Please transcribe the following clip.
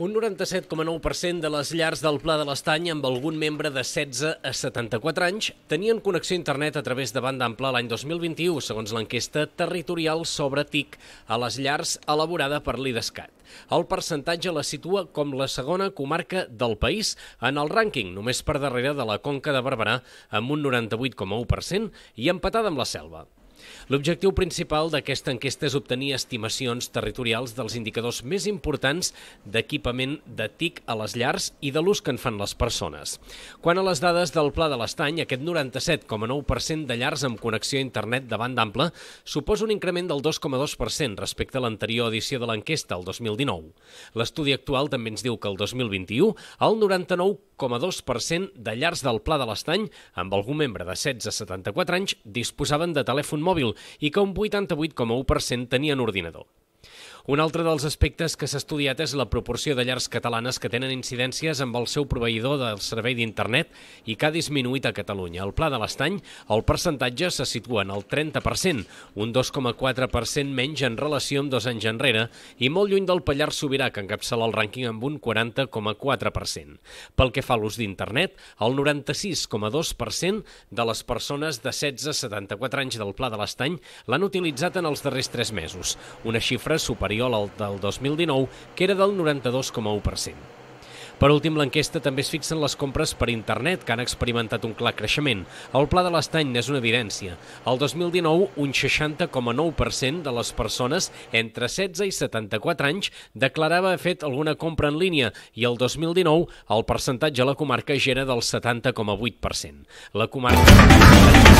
Un 97,9% de les llars del Pla de l'Estany amb algun membre de 16 a 74 anys tenien connexió a internet a través de banda ampla l'any 2021, segons l'enquesta territorial sobre TIC a les llars elaborada per l'IDESCAT. El percentatge la situa com la segona comarca del país en el rànquing, només per darrere de la Conca de Barberà amb un 98,1% i empatada amb la Selva. L'objectiu principal d'aquesta enquesta és obtenir estimacions territorials dels indicadors més importants d'equipament de TIC a les llars i de l'ús que en fan les persones. Quan a les dades del Pla de l'Estany, aquest 97,9% de llars amb connexió a internet de banda ampla suposa un increment del 2,2% respecte a l'anterior edició de l'enquesta, el 2019. L'estudi actual també ens diu que el 2021 el 99,2% de llars del Pla de l'Estany amb algun membre de 16 a 74 anys disposaven de telèfon mòbil i que un 88,1% tenien ordinador. Un altre dels aspectes que s'ha estudiat és la proporció de llars catalanes que tenen incidències amb el seu proveïdor del servei d'internet i que ha disminuït a Catalunya. Al Pla de l'Estany, el percentatge se situa en el 30%, un 2,4% menys en relació amb dos anys enrere i molt lluny del Pallars Sobirà, que encapçala el rànquing amb un 40,4%. Pel que fa a l'ús d'internet, el 96,2% de les persones de 16 a 74 anys del Pla de l'Estany l'han utilitzat en els darrers tres mesos, una xifra superior al del 2019, que era del 92,1%. Per últim, l'enquesta també es fixa en les compres per internet, que han experimentat un clar creixement. El Pla de l'Estany n'és una evidència. El 2019, un 60,9% de les persones entre 16 i 74 anys declarava haver fet alguna compra en línia i el 2019 el percentatge a la comarca ja era del 70,8%. La comarca...